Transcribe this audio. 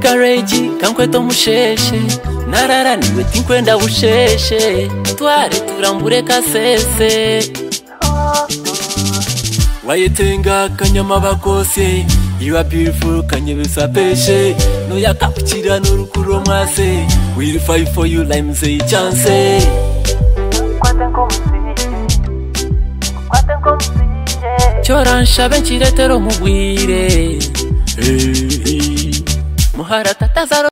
kareji kankweto musheshe nararaniwe tinkwenda usheshe tware turambure kasese wayetenga kanyama vakose iva pifu kanyevesa peshe noyakakuchira norukuru mwase wili fi fo you limzei chanse choranshave nchiretero mubwire 腹立たざる